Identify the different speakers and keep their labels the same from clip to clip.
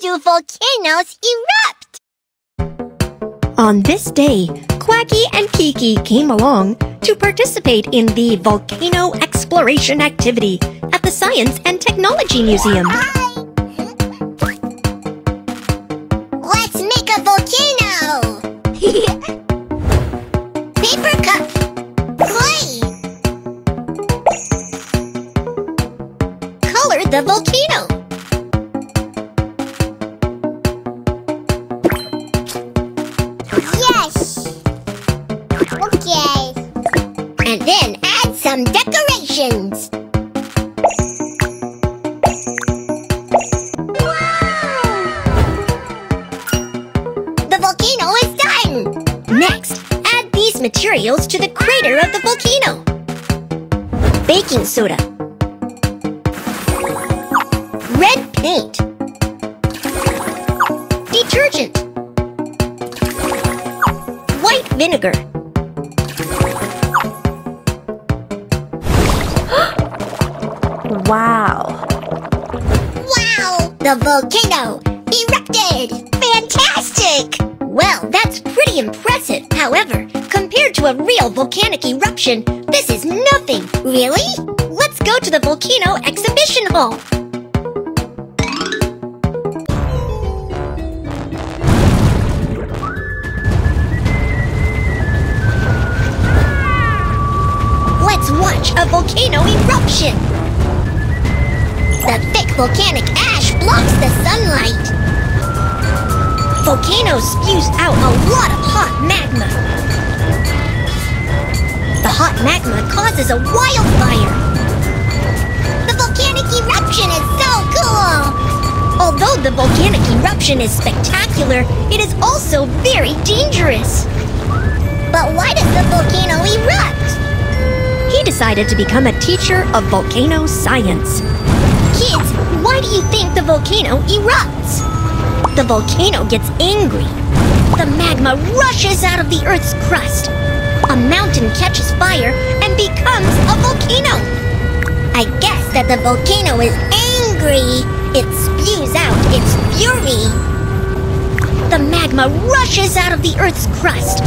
Speaker 1: do volcanoes erupt?
Speaker 2: On this day, Quacky and Kiki came along to participate in the volcano exploration activity at the Science and Technology Museum.
Speaker 1: Let's make a volcano! Decorations. The volcano is done!
Speaker 2: Next, add these materials to the crater of the volcano. Baking soda. Red paint. Detergent. White vinegar. Wow.
Speaker 1: Wow! The volcano erupted! Fantastic!
Speaker 2: Well, that's pretty impressive. However, compared to a real volcanic eruption, this is nothing.
Speaker 1: Really?
Speaker 2: Let's go to the volcano exhibition hall. Let's watch a volcano eruption.
Speaker 1: Volcanic ash blocks the sunlight.
Speaker 2: Volcano spews out a lot of hot magma. The hot magma causes a wildfire.
Speaker 1: The volcanic eruption is so cool!
Speaker 2: Although the volcanic eruption is spectacular, it is also very dangerous.
Speaker 1: But why does the volcano erupt?
Speaker 2: He decided to become a teacher of volcano science. Kids, why do you think the volcano erupts? The volcano gets angry. The magma rushes out of the Earth's crust. A mountain catches fire and becomes a volcano.
Speaker 1: I guess that the volcano is angry. It spews out its fury.
Speaker 2: The magma rushes out of the Earth's crust.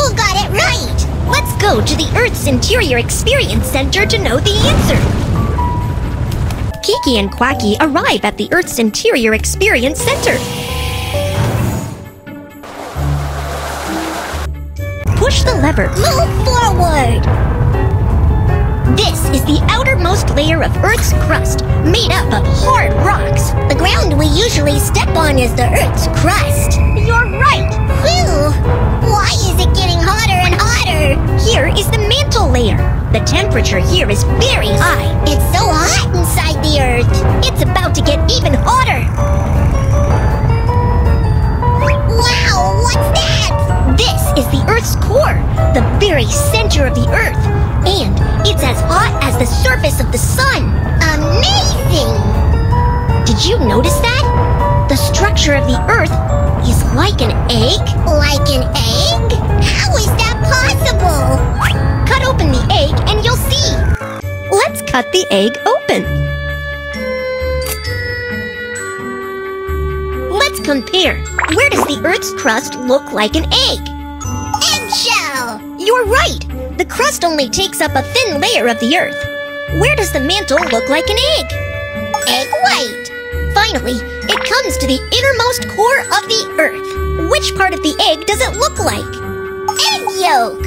Speaker 1: Who got it right?
Speaker 2: Let's go to the Earth's Interior Experience Center to know the answer. Kiki and Quacky arrive at the Earth's Interior Experience Center. Push the lever.
Speaker 1: Move forward!
Speaker 2: This is the outermost layer of Earth's crust, made up of hard rocks.
Speaker 1: The ground we usually step on is the Earth's crust.
Speaker 2: You're right.
Speaker 1: Phew! Why is it getting hotter hotter?
Speaker 2: Here is the mantle layer. The temperature here is very high.
Speaker 1: It's so hot inside the Earth.
Speaker 2: It's about to get even hotter.
Speaker 1: Wow, what's that?
Speaker 2: This is the Earth's core, the very center of the Earth. And it's as hot as the surface of the sun.
Speaker 1: Amazing!
Speaker 2: Did you notice that? The structure of the Earth is like an egg.
Speaker 1: Like an egg? How is that possible?
Speaker 2: Cut open the egg and you'll see. Let's cut the egg open. Let's compare. Where does the Earth's crust look like an egg?
Speaker 1: Eggshell!
Speaker 2: You're right. The crust only takes up a thin layer of the Earth. Where does the mantle look like an egg?
Speaker 1: Egg white!
Speaker 2: Finally, it comes to the innermost core of the Earth. Which part of the egg does it look like?
Speaker 1: Egg!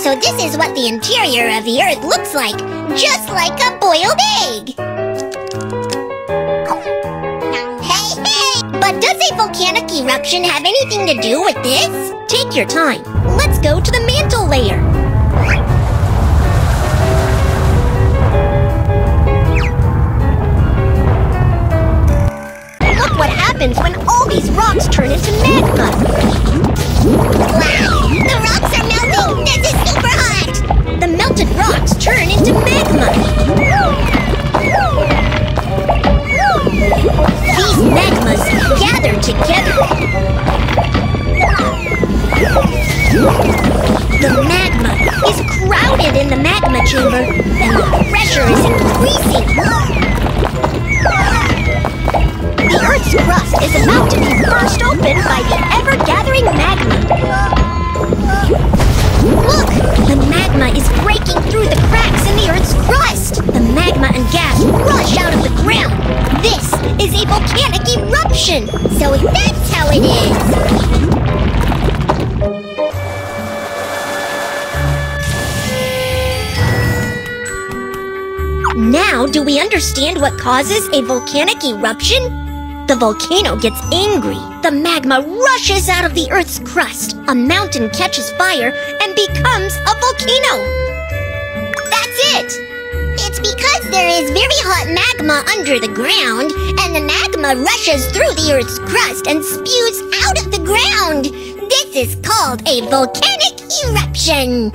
Speaker 1: So this is what the interior of the Earth looks like, just like a boiled egg! Hey, hey! But does a volcanic eruption have anything to do with this?
Speaker 2: Take your time. Let's go to the mantle layer. Happens when all these rocks turn into magma.
Speaker 1: Wow! The rocks are melting! This is super hot!
Speaker 2: The melted rocks turn into Rust is about to be burst open by the ever-gathering magma. Look! The magma is breaking through the cracks in the Earth's crust! The magma and gas rush out of the ground! This is a volcanic eruption! So that's how it is! Now, do we understand what causes a volcanic eruption? The volcano gets angry. The magma rushes out of the Earth's crust. A mountain catches fire and becomes a volcano.
Speaker 1: That's it! It's because there is very hot magma under the ground, and the magma rushes through the Earth's crust and spews out of the ground. This is called a volcanic eruption.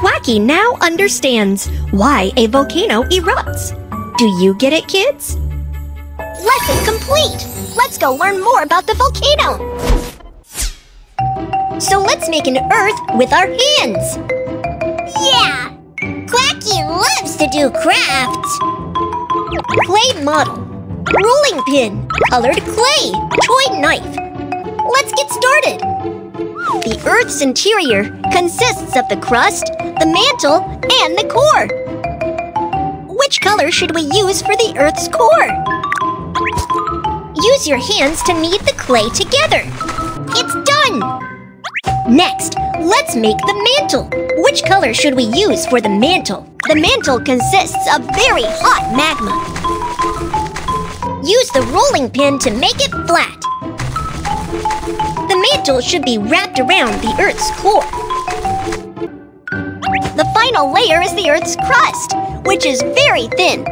Speaker 2: Quacky now understands why a volcano erupts. Do you get it, kids?
Speaker 1: Lesson complete! Let's go learn more about the volcano.
Speaker 2: So let's make an earth with our hands.
Speaker 1: Yeah! Quacky loves to do crafts.
Speaker 2: Clay model, rolling pin, colored clay, toy knife. Let's get started. The Earth's interior consists of the crust, the mantle, and the core. Which color should we use for the Earth's core? Use your hands to knead the clay together. It's done! Next, let's make the mantle. Which color should we use for the mantle? The mantle consists of very hot magma. Use the rolling pin to make it flat. The mantle should be wrapped around the Earth's core. The final layer is the Earth's crust, which is very thin.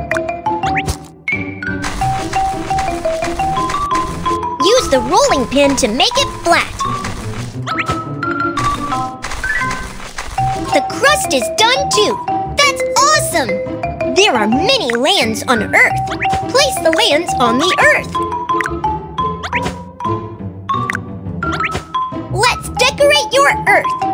Speaker 2: The rolling pin to make it flat. The crust is done too. That's awesome! There are many lands on Earth. Place the lands on the Earth. Let's decorate your Earth.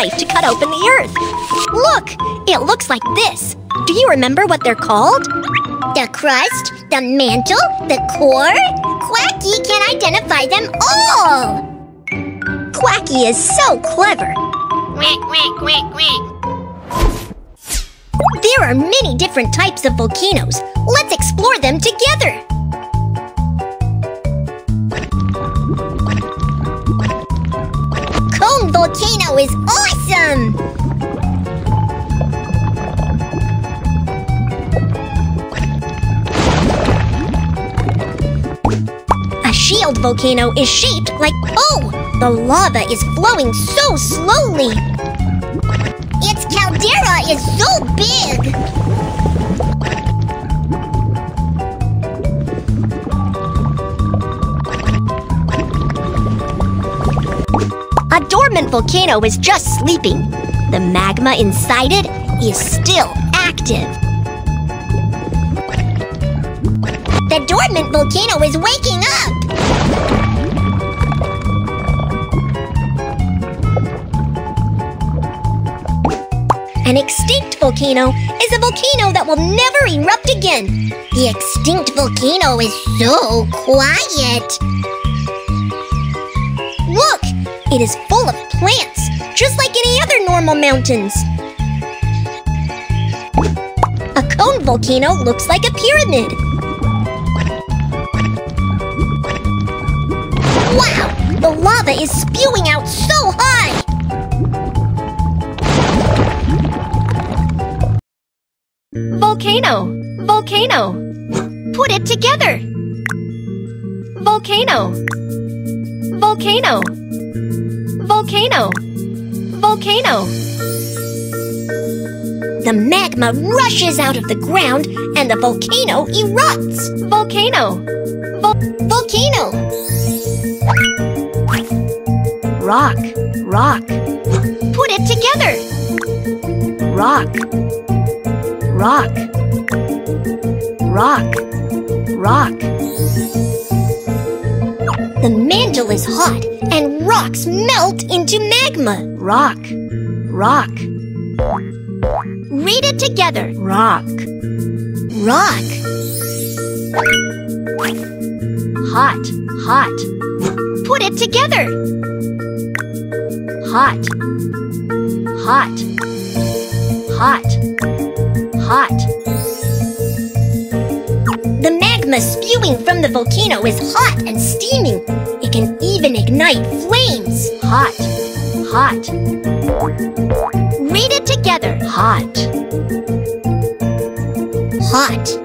Speaker 2: Knife to cut open the Earth. Look! It looks like this. Do you remember what they're called?
Speaker 1: The crust, the mantle, the core. Quacky can identify them all.
Speaker 2: Quacky is so clever.
Speaker 1: Quack, quack, quack, quack.
Speaker 2: There are many different types of volcanoes. Let's explore them together.
Speaker 1: Cone volcano is
Speaker 2: A shield volcano is shaped like oh, the lava is flowing so slowly.
Speaker 1: Its caldera is so big.
Speaker 2: A dormant volcano is just sleeping. The magma inside it is still active.
Speaker 1: The dormant volcano is waking up.
Speaker 2: An extinct volcano is a volcano that will never erupt again.
Speaker 1: The extinct volcano is so quiet.
Speaker 2: It is full of plants, just like any other normal mountains. A cone volcano looks like a pyramid. Wow, the lava is spewing out so high. Volcano, volcano. Put it together. Volcano, volcano, volcano, volcano. The magma rushes out of the ground and the volcano erupts. Volcano, Vol- volcano. Rock, rock. Put it together. Rock, rock, rock, rock. The is hot and rocks melt into magma. Rock, rock. Read it together. Rock, rock. Hot, hot. Put it together. Hot, hot, hot, hot.
Speaker 1: Magma spewing from the volcano is hot and steaming. It can even ignite flames.
Speaker 2: Hot. Hot. Read it together. Hot.
Speaker 1: Hot.